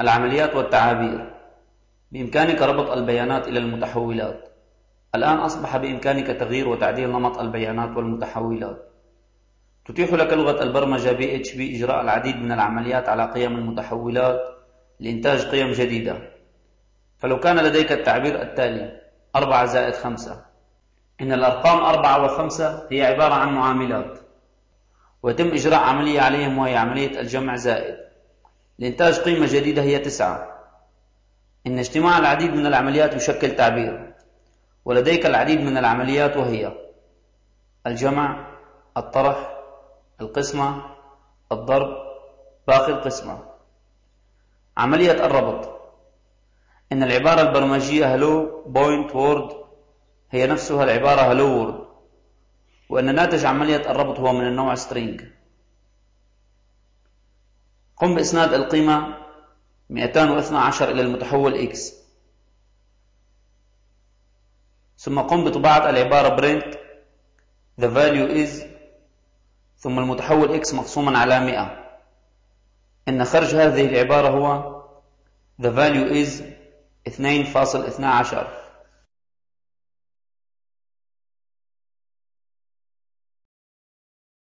العمليات والتعابير بإمكانك ربط البيانات إلى المتحولات. الآن أصبح بإمكانك تغيير وتعديل نمط البيانات والمتحولات. تتيح لك لغة البرمجة PHP إجراء العديد من العمليات على قيم المتحولات لإنتاج قيم جديدة. فلو كان لديك التعبير التالي 4 زائد 5 إن الأرقام 4 و5 هي عبارة عن معاملات ويتم إجراء عملية عليهم وهي عملية الجمع زائد. لإنتاج قيمة جديدة هي 9 إن اجتماع العديد من العمليات يشكل تعبير ولديك العديد من العمليات وهي الجمع الطرح القسمة الضرب باقي القسمة. عملية الربط إن العبارة البرمجية hello point word هي نفسها العبارة hello word. وأن ناتج عملية الربط هو من النوع string. قم بإسناد القيمة 212 إلى المتحول x. ثم قم بطباعة العبارة print the value is ثم المتحول x مقسوما على 100 إن خرج هذه العبارة هو the value is 2.12